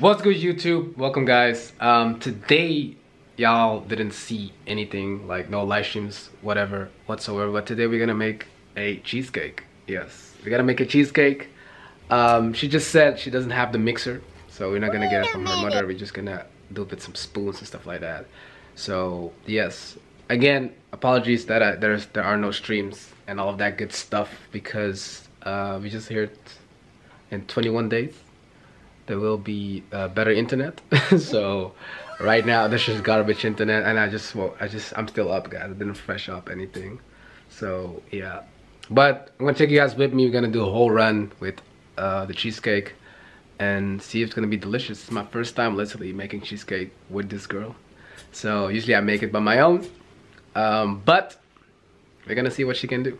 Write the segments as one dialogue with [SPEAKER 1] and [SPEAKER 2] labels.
[SPEAKER 1] What's good YouTube? Welcome guys. Um, today y'all didn't see anything like no live streams, whatever whatsoever. But today we're gonna make a cheesecake. Yes, we're gonna make a cheesecake. Um, she just said she doesn't have the mixer, so we're not gonna get it from her mother. We're just gonna do it with some spoons and stuff like that. So yes, again, apologies that I, there's there are no streams and all of that good stuff because uh, we just heard in 21 days there will be uh, better internet. So right now there's just garbage internet and i just well i just i'm still up guys. I didn't fresh up anything. So yeah. But i'm gonna take you guys with me. We're gonna do a whole run with uh, the cheesecake and see if it's gonna be delicious. It's my first time literally making cheesecake with this girl. So usually i make it by my own. Um, but we're gonna see what she can do.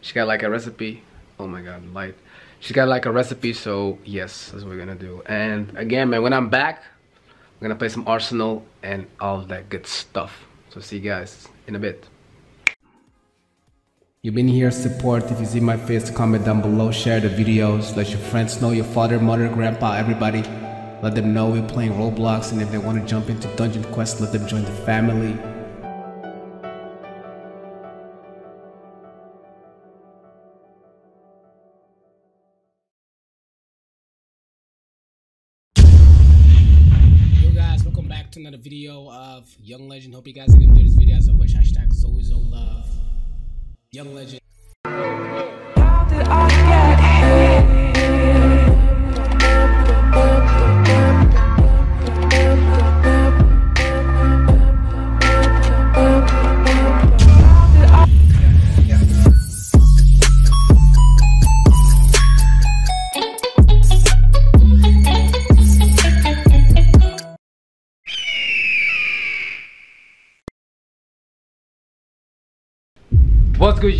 [SPEAKER 1] She got like a recipe. Oh my god light she's got like a recipe so yes that's what we're gonna do and again man when i'm back i'm gonna play some arsenal and all that good stuff so see you guys in a bit You've been here support. If you see my face, comment down below. Share the videos. Let your friends know, your father, mother, grandpa, everybody. Let them know we're playing Roblox. And if they want to jump into Dungeon Quest, let them join the family. Video of Young Legend. Hope you guys are gonna enjoy this video as always. Hashtag always love. Young Legend.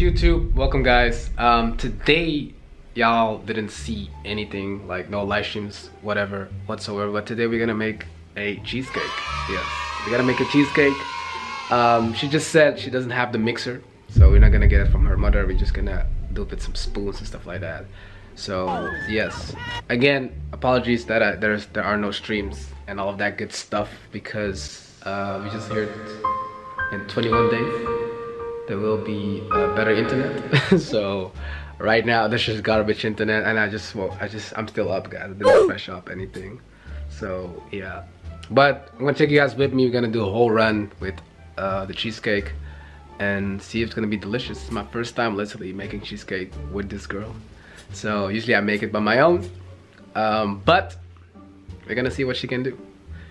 [SPEAKER 1] YouTube? Welcome guys. Um, today y'all didn't see anything like no live streams, whatever whatsoever. But today we're gonna make a cheesecake. Yes, we gotta make a cheesecake. Um, she just said she doesn't have the mixer, so we're not gonna get it from her mother. We're just gonna do it with some spoons and stuff like that. So yes, again, apologies that I, there's there are no streams and all of that good stuff because uh, we just heard in 21 days there will be uh, better internet. So right now there's just garbage internet and i just well i just i'm still up guys. I didn't fresh up anything. So yeah. But i'm gonna take you guys with me. We're gonna do a whole run with uh, the cheesecake and see if it's gonna be delicious. It's my first time literally making cheesecake with this girl. So usually i make it by my own. Um, but we're gonna see what she can do.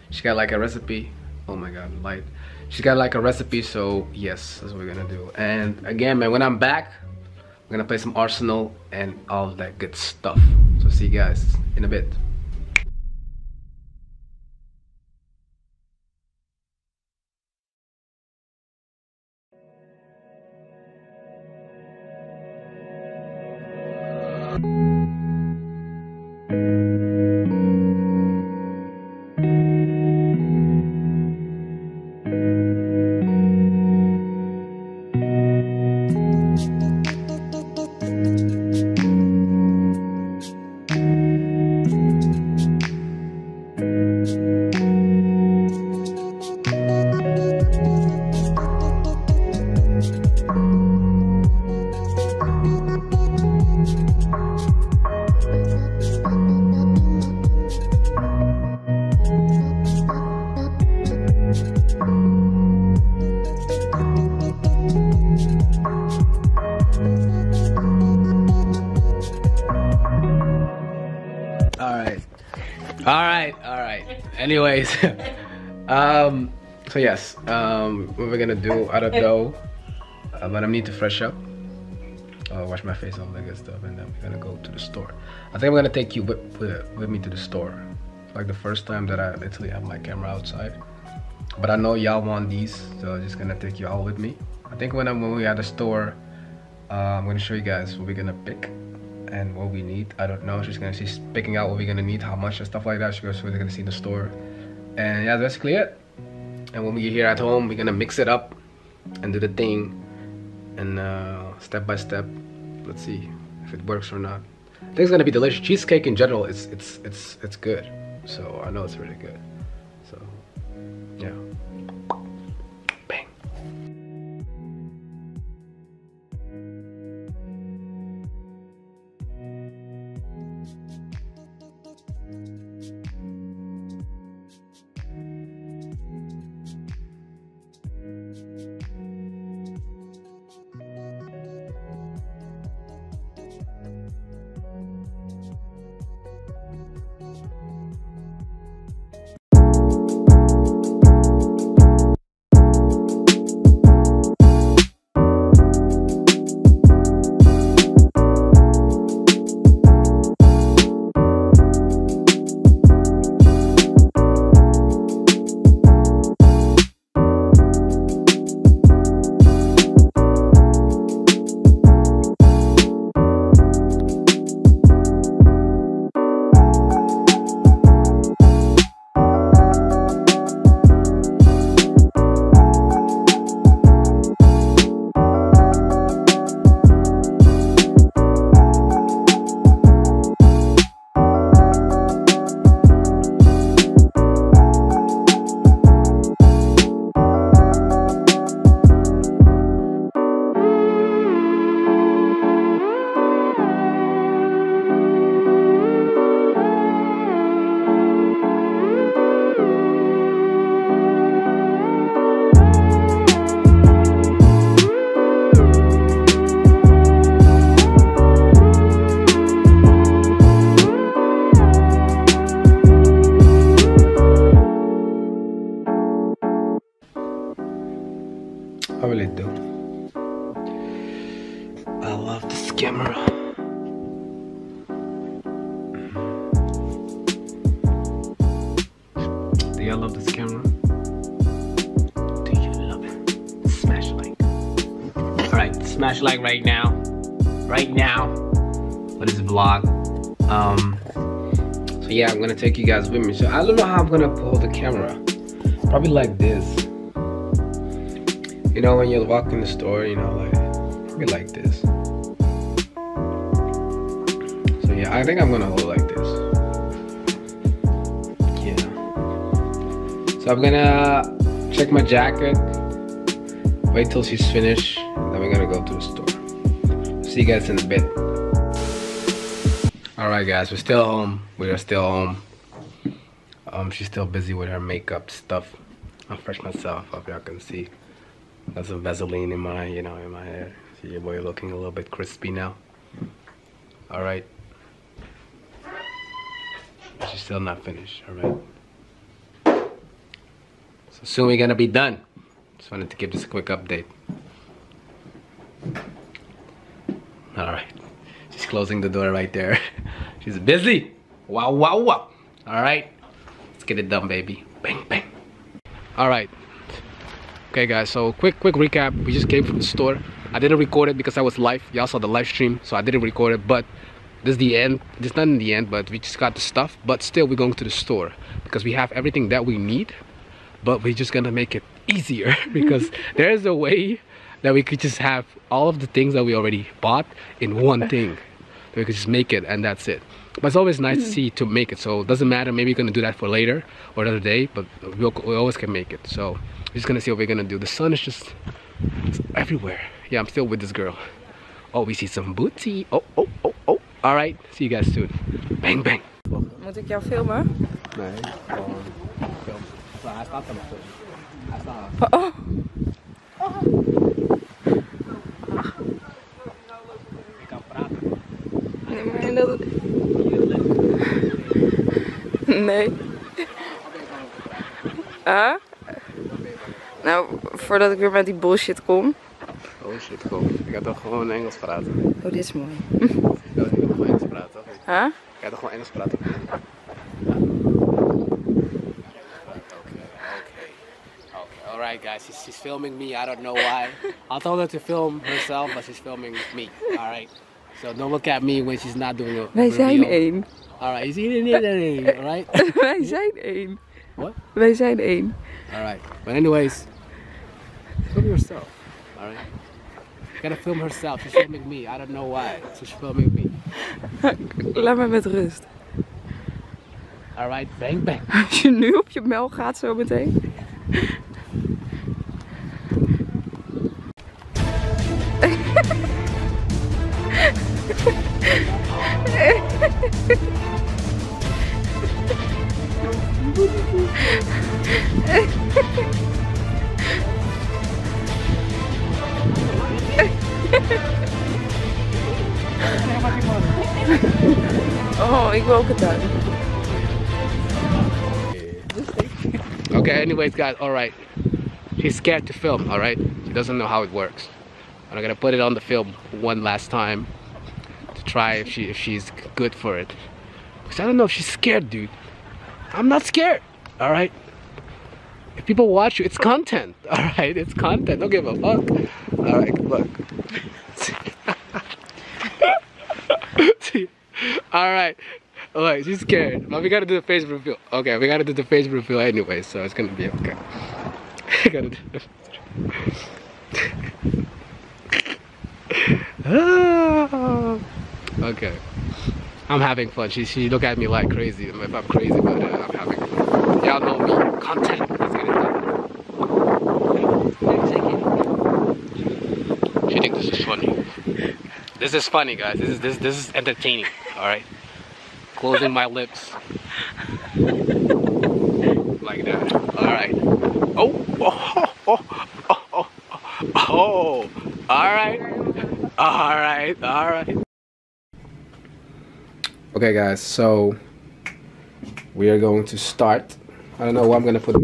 [SPEAKER 1] She got like a recipe. Oh my god light she got like a recipe so yes that's what we're gonna do. And again man when i'm back i'm gonna play some arsenal and all that good stuff. So see you guys in a bit all right all right. Anyways um so yes um what we're gonna do out of dough uh, but i need to fresh up. Wash my face all that good stuff and then we're gonna go to the store. I think i'm gonna take you with, with, with me to the store. It's like the first time that i literally have my camera outside. But i know y'all want these so i'm just gonna take you all with me. I think when i'm when we at the store uh, i'm gonna show you guys what we're gonna pick and what we need. I don't know. She's gonna she's picking out what we're gonna need, how much and stuff like that. She goes, we're gonna see in the store, and yeah, that's basically it. And when we get here at home, we're gonna mix it up and do the thing, and uh, step by step, let's see if it works or not. I think it's gonna be delicious. Cheesecake in general, it's it's it's it's good. so I know it's really good. Take you guys with me. So I don't know how I'm gonna pull the camera. Probably like this. You know when you walk in the store, you know, like probably like this. So yeah, I think I'm gonna hold like this. Yeah. So I'm gonna check my jacket. Wait till she's finished. Then we're gonna go to the store. See you guys in a bit. Alright guys, we're still home. We are still home. Um, she's still busy with her makeup stuff. I'll fresh myself up, y'all can see. Got some Vaseline in my, you know, in my hair. See your boy looking a little bit crispy now. All right. She's still not finished. All right. So soon we're gonna be done. Just wanted to give this a quick update. All right. She's closing the door right there. She's busy. Wow, wow, wow. All right. Let's get it done, baby. Bang, bang. All right. Okay guys, so quick quick recap. We just came from the store. I didn't record it because I was live. Y'all saw the live stream, so I didn't record it. But this is the end. This is not in the end, but we just got the stuff. But still, we're going to the store because we have everything that we need. But we're just gonna make it easier because there is a way that we could just have all of the things that we already bought in one thing. we could just make it and that's it. But it's always nice to see to make it. So it doesn't matter. Maybe we're gonna do that for later or another day. But we'll, we always can make it. So we're just gonna see what we're gonna do. The sun is just everywhere. Yeah, I'm still with this girl. Oh, we see some booty. Oh, oh, oh, oh. All right. See you guys soon. Bang, bang.
[SPEAKER 2] Moet ik jou filmen?
[SPEAKER 1] Nee, gewoon film. Hij staat er nog tussen. Hij staat.
[SPEAKER 2] Nee. Huh? Nou, voordat ik weer met die bullshit kom.
[SPEAKER 1] Oh shit, kom. Ik ga toch gewoon Engels praten.
[SPEAKER 2] Oh, dit is mooi.
[SPEAKER 1] Ik ga toch gewoon Engels praten?
[SPEAKER 2] Huh?
[SPEAKER 1] Ik ga toch gewoon Engels praten? Okay. Okay, alright guys, she's, she's filming me, I don't know why. I told her to film herself, but she's filming me, alright? So don't look at me when she's not doing a
[SPEAKER 2] Wij zijn één.
[SPEAKER 1] Alright, you see it, alright?
[SPEAKER 2] Wij zijn één.
[SPEAKER 1] What?
[SPEAKER 2] Wij zijn één.
[SPEAKER 1] Alright, but anyways, film yourself, alright? You gotta film herself, she's filming me, I don't know why, so she's filming me.
[SPEAKER 2] Laat me met rust.
[SPEAKER 1] Alright, bang bang.
[SPEAKER 2] Als je nu op je mel gaat zo meteen.
[SPEAKER 1] Anyways, guys, alright. She's scared to film, alright? She doesn't know how it works. And I'm gonna put it on the film one last time to try if she if she's good for it. Because I don't know if she's scared, dude. I'm not scared, alright? If people watch you, it's content, alright? It's content. Don't give a fuck. Alright, look. See? Oh, Alright. Look, she's scared. But we gotta do the face reveal. Okay, we gotta do the face reveal anyway, so it's gonna be okay. gotta do okay. I'm having fun. She she look at me like crazy. If I'm crazy, but I'm having fun. Y'all know me. Content. Let's get it done. She think this is funny. This is funny, guys. This is this this is entertaining. All right. Closing my lips. like that. All right. Oh. Oh. Oh. Oh. Oh. oh. All right. All right. All right. Okay, guys. So we are going to start. I don't know where I'm gonna put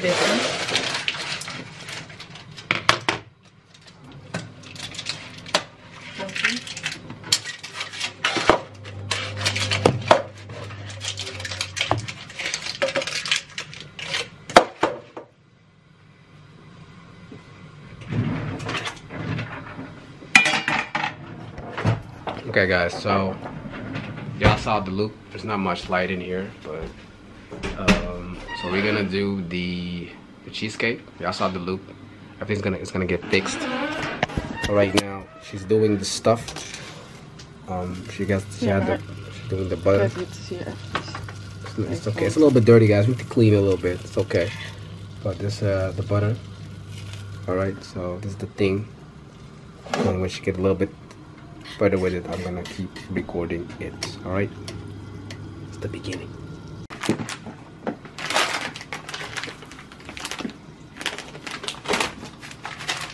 [SPEAKER 1] Okay guys, so y'all saw the loop. There's not much light in here, but we're gonna do the, the cheesecake. Y'all saw the loop. Everything's gonna it's gonna get fixed. So right now she's doing the stuff. Um, she got she had the she's doing the butter.
[SPEAKER 2] Kijk, dit is hier even.
[SPEAKER 1] It's okay. It's a little bit dirty, guys. We need to clean it a little bit. It's okay. But this uh the butter. All right. So this is the thing. And when she get a little bit better with it, I'm gonna keep recording it. All right. It's the beginning.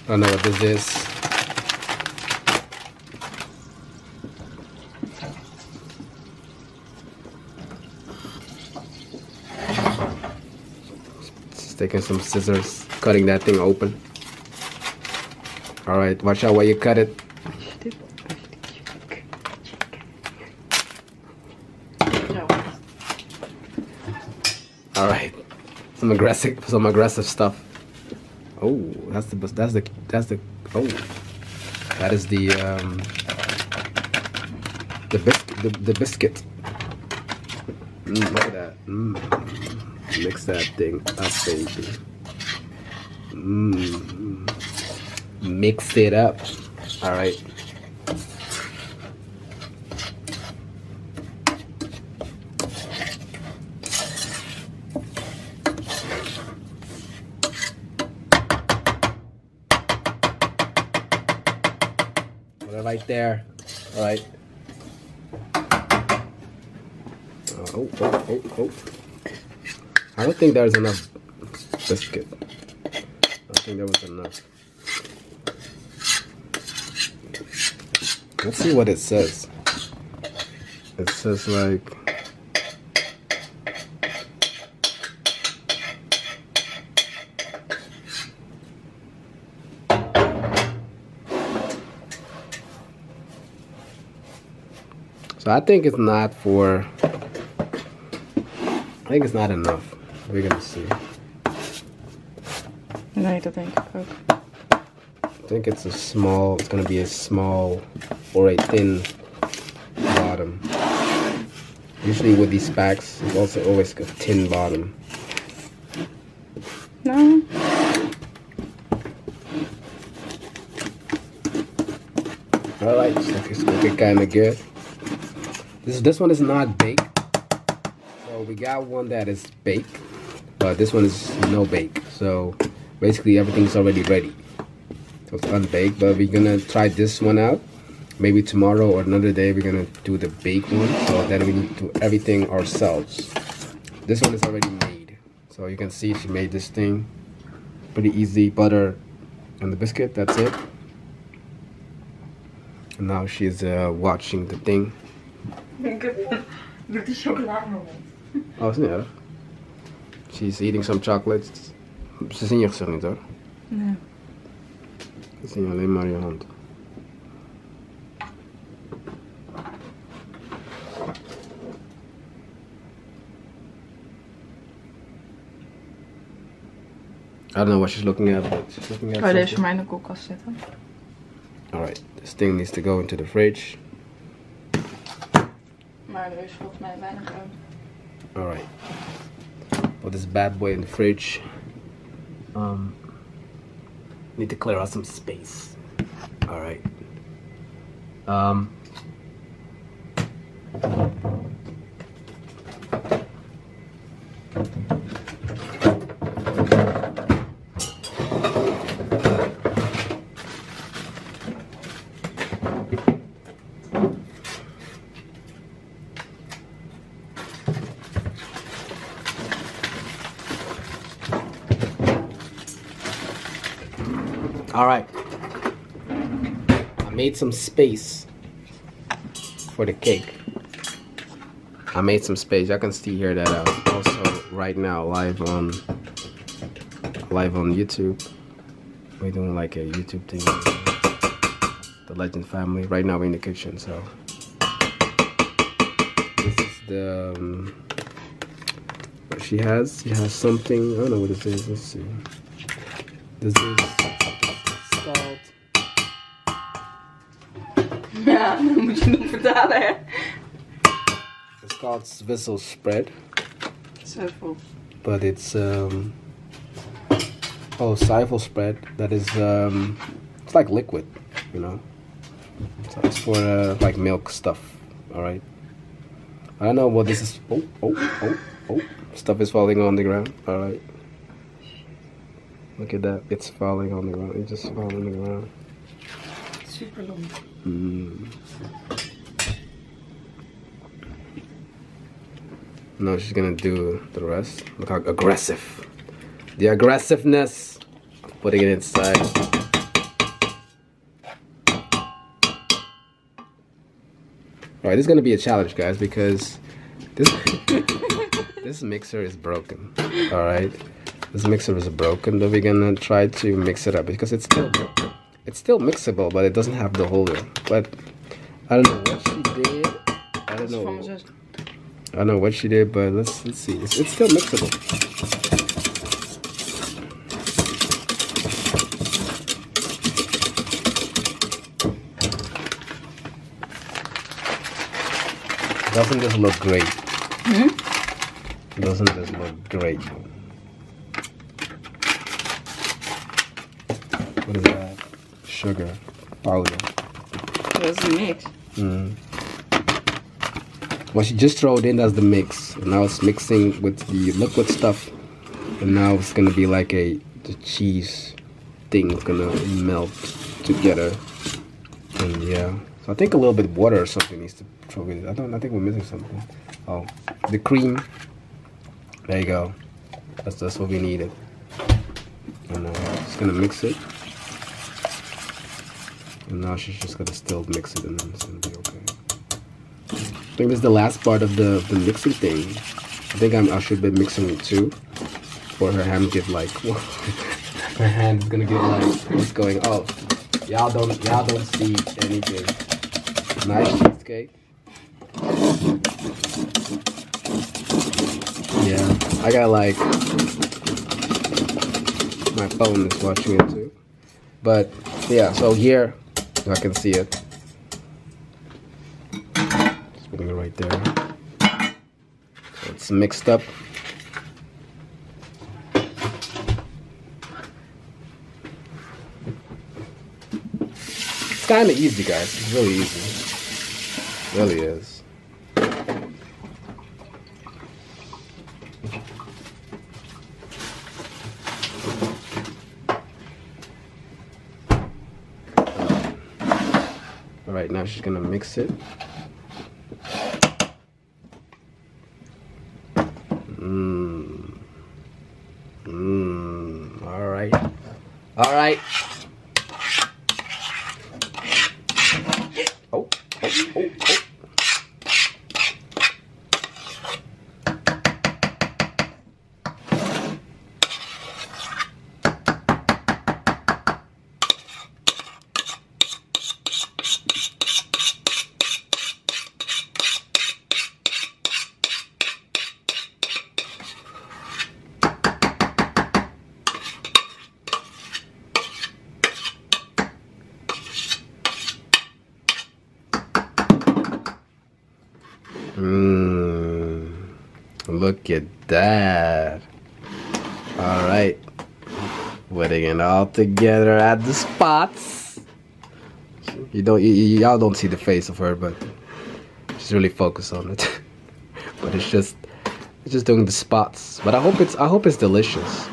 [SPEAKER 1] Don't know what this is. Just taking some scissors, cutting that thing open. All right, watch out while you cut it. All right, some aggressive, some aggressive stuff. Oh, that's the that's the that's the oh, that is the um the biscuit the, the biscuit. Mm, look at that. Mm. Mix that thing up, baby. Mm. Mix it up. All right. Put it there. All right. Oh, oh, oh, oh. I don't think there's enough biscuit. I think there was enough. Let's see what it says. It says like. So I think it's not for. I think it's not enough. We're gonna see.
[SPEAKER 2] Denk ik ook.
[SPEAKER 1] I think it's a small. It's gonna be a small or a thin bottom. Usually with these packs, it's also always a thin bottom.
[SPEAKER 2] No.
[SPEAKER 1] All right, so it's looking kind of good. This this one is not baked. So we got one that is baked, but this one is no bake. So basically everything's already ready. So it's unbaked, but we're gonna try this one out. Maybe tomorrow or another day we're gonna do the baked one. So then we need to do everything ourselves. This one is already made. So you can see she made this thing pretty easy. Butter and the biscuit, that's it. And now she's uh, watching the thing.
[SPEAKER 2] Ik heb de chocolademoment.
[SPEAKER 1] Oh, is niet erg. She's eating some chocolates. Ze zien je gezicht niet hoor.
[SPEAKER 2] Nee.
[SPEAKER 1] Ze zien alleen maar je hand. I don't know what she's looking at, but she's looking at
[SPEAKER 2] Oh, deze voor mij in de koelkast zitten.
[SPEAKER 1] Alright, this thing needs to go into the fridge.
[SPEAKER 2] Is volgens mij weinig aan.
[SPEAKER 1] Alright. Put this bad boy in the fridge. Um need to clear out some space. Alright. Um Alright. I made some space for the cake. I made some space. Y'all can see here that uh, also right now live on live on YouTube. We're doing like a YouTube thing. The Legend family. Right now we're in the kitchen, so this is the um, what she has. She has something. I don't know what this is. Let's see. This is salt.
[SPEAKER 2] Ja, dan moet je nog vertalen, hè.
[SPEAKER 1] It's called Swizzle spread,
[SPEAKER 2] Zoveel.
[SPEAKER 1] but it's um oh Seifel spread. That is um it's like liquid, you know. So it's for uh, like milk stuff. All right. I don't know what this is. Oh oh oh oh! Stuff is falling on the ground. All right. Look at that! It's falling on the ground. It just falling on the ground.
[SPEAKER 2] Super long.
[SPEAKER 1] Mm. No, she's gonna do the rest. Look how aggressive. The aggressiveness of putting it inside. Alright, this is gonna be a challenge, guys, because this this mixer is broken. Alright. This mixer is broken, but we're gonna try to mix it up because it's still it's still mixable, but it doesn't have the holder. But I don't know what she did. I don't
[SPEAKER 2] Dat is van mijn
[SPEAKER 1] know. I don't know what she did, but let's let's see. It's, it's still mixable. Doesn't this look great? Hmm. Doesn't this look great? What is that? Sugar powder.
[SPEAKER 2] Is een mix.
[SPEAKER 1] What she just throw it in as the mix. And now it's mixing with the liquid stuff. And now it's gonna be like a the cheese thing is gonna melt together. And yeah. So I think a little bit of water or something needs to throw in. I don't I think we're missing something. Oh. The cream. There you go. That's that's what we needed. And uh, just gonna mix it. And now she's just gonna still mix it and then it's gonna be okay. I think this is the last part of the, the mixing thing. I think I'm, I should be mixing it too. For her hand get like, her hand is gonna get like, what's going on? Y'all don't, y'all don't see anything. Nice cheesecake. Yeah, I got like, my phone is watching it too. But yeah, so here, I can see it. Just putting it right there. So it's mixed up. It's kind of easy, guys. It's really easy. really is. She's gonna mix it. Mmm. Mmm. All right. All right. Oh, oh, oh, oh. Mmm. Look at that. All right. Putting it all together at the spots. You don't, you, you- y'all don't see the face of her, but she's really focused on it. but it's just, it's just doing the spots. But I hope it's, I hope it's delicious.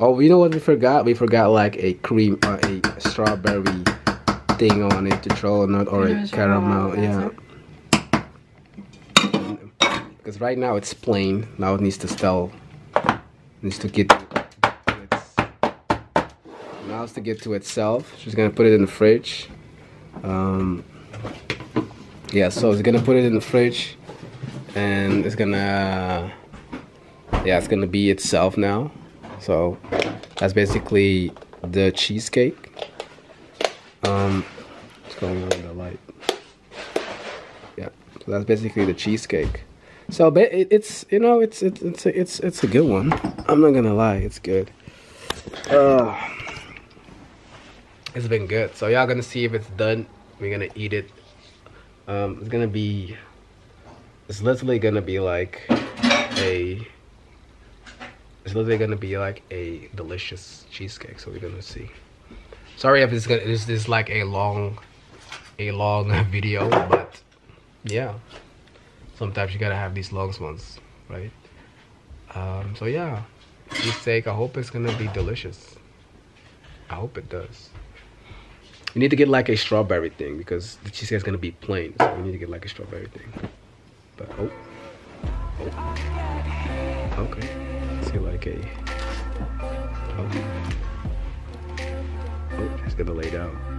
[SPEAKER 1] Oh, you know what we forgot? We forgot like a cream, uh, a strawberry thing on it to throw on it, or a caramel. Yeah. Because right now it's plain. Now it needs to still needs to get to now it's to get to itself. She's gonna put it in the fridge. Um, yeah, so it's gonna put it in the fridge, and it's gonna yeah, it's gonna be itself now. So that's basically the cheesecake. Um, what's going on with the light? Yeah, so that's basically the cheesecake. So ba- it, it's you know it's it's it's a, it's it's a good one. I'm not gonna lie, it's good. Uh, it's been good. So y'all gonna see if it's done. We're gonna eat it Um, it's gonna be. It's literally gonna be like a. It's literally gonna be like a delicious cheesecake. So we're gonna see. Sorry if it's gonna. This is like a long, a long video, but yeah. Sometimes you gotta have these long ones, right? Um, so yeah, cheesesteak. I hope it's gonna be delicious. I hope it does. You need to get like a strawberry thing because the cheesecake's gonna be plain. So we need to get like a strawberry thing. But oh, oh. okay. Get like a. Oh, oh it's gonna lay down.